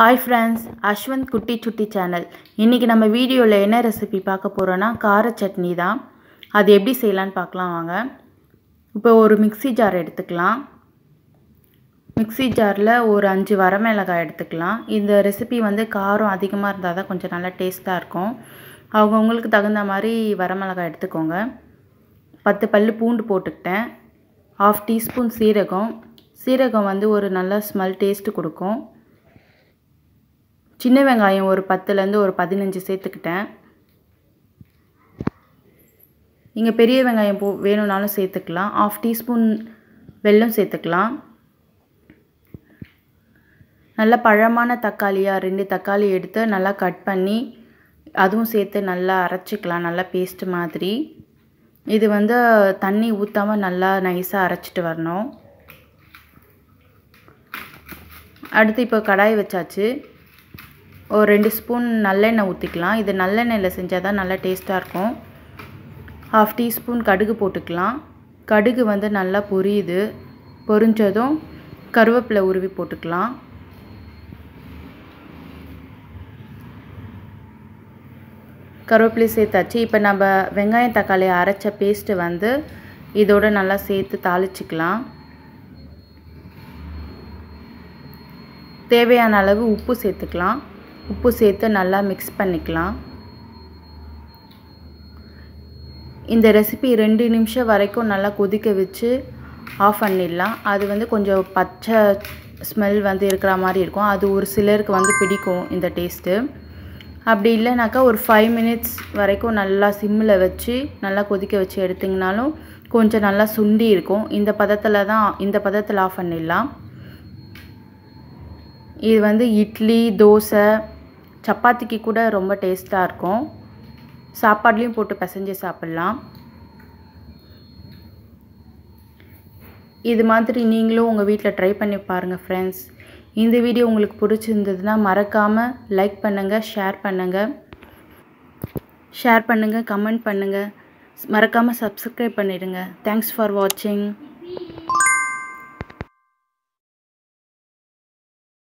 Hi friends Ashwanth குட்டி சுட்டி channel இன்றைக்கி நம்ம வீடியோவில் என்ன ரெசிபி பார்க்க போகிறோன்னா கார சட்னி தான். அது எப்படி செய்யலான்னு பார்க்கலாம் வாங்க. இப்போ ஒரு மிக்ஸி ஜார் எடுத்துக்கலாம். மிக்ஸி ஜாரில் ஒரு அஞ்சு வரமிளகாய் எடுத்துக்கலாம். இந்த ரெசிபி வந்து காரம் அதிகமாக இருந்தால் தான் கொஞ்சம் நல்லா டேஸ்ட்டாக இருக்கும். அவங்கவுங்களுக்கு தகுந்த மாதிரி வரமிளகாய் எடுத்துக்கோங்க. பத்து பல் பூண்டு போட்டுக்கிட்டேன். ஆஃப் டீஸ்பூன் சீரகம். சீரகம் வந்து ஒரு நல்ல ஸ்மெல் டேஸ்ட்டு கொடுக்கும். சின்ன வெங்காயம் ஒரு பத்துலேருந்து ஒரு பதினஞ்சு சேர்த்துக்கிட்டேன். இங்கே பெரிய வெங்காயம் போ வேணும்னாலும் சேர்த்துக்கலாம். ஆஃப் டீஸ்பூன் வெல்லம் சேர்த்துக்கலாம். நல்ல பழமான தக்காளியாக ரெண்டு தக்காளி எடுத்து நல்லா கட் பண்ணி அதுவும் சேர்த்து நல்லா அரைச்சிக்கலாம். நல்லா பேஸ்ட் மாதிரி. இது வந்து தண்ணி ஊற்றாமல் நல்லா நைஸாக அரைச்சிட்டு வரணும். அடுத்து இப்போ கடாய் வச்சாச்சு. ஒரு ரெண்டு ஸ்பூன் நல்லெண்ணெய் ஊற்றிக்கலாம் இது நல்லெண்ணெயில் செஞ்சால் தான் நல்லா டேஸ்ட்டாக இருக்கும். ஹாஃப் டீஸ்பூன் கடுகு போட்டுக்கலாம். கடுகு வந்து நல்லா பொரியுது. பொரிஞ்சதும் கருவேப்பிலை உருவி போட்டுக்கலாம். கருவேப்பிலை சேர்த்தாச்சு. இப்போ நம்ம வெங்காயம் தக்காளி அரைச்ச பேஸ்ட்டு வந்து இதோடு நல்லா சேர்த்து தாளிச்சிக்கலாம். தேவையான அளவு உப்பு சேர்த்துக்கலாம். உப்பு சேர்த்து நல்லா மிக்ஸ் பண்ணிக்கலாம். இந்த ரெசிபி ரெண்டு நிமிஷம் வரைக்கும் நல்லா கொதிக்க வச்சு ஆஃப் பண்ணிடலாம். அது வந்து கொஞ்சம் பச்சை ஸ்மெல் வந்து இருக்கிற மாதிரி இருக்கும். அது ஒரு சிலருக்கு வந்து பிடிக்கும் இந்த டேஸ்ட்டு அப்படி இல்லைனாக்கா ஒரு ஃபைவ் மினிட்ஸ் வரைக்கும் நல்லா சிம்மில் வச்சு நல்லா கொதிக்க வச்சு எடுத்திங்கனாலும் கொஞ்சம் நல்லா சுண்டி இருக்கும். இந்த பதத்தில் தான் இந்த பதத்தில் ஆஃப் பண்ணிடலாம். இது வந்து இட்லி தோசை சப்பாத்திக்கு கூட ரொம்ப டேஸ்ட்டாக இருக்கும். சாப்பாட்லேயும் போட்டு பிசைஞ்சு சாப்பிட்லாம். இது மாதிரி நீங்களும் உங்கள் வீட்டில் ட்ரை பண்ணி பாருங்கள் ஃப்ரெண்ட்ஸ் இந்த வீடியோ உங்களுக்கு பிடிச்சிருந்ததுன்னா மறக்காமல் லைக் பண்ணுங்கள் ஷேர் பண்ணுங்கள் ஷேர் பண்ணுங்கள் கமெண்ட் பண்ணுங்கள் மறக்காமல் சப்ஸ்கிரைப் பண்ணிடுங்க. தேங்க்ஸ் ஃபார் வாட்சிங்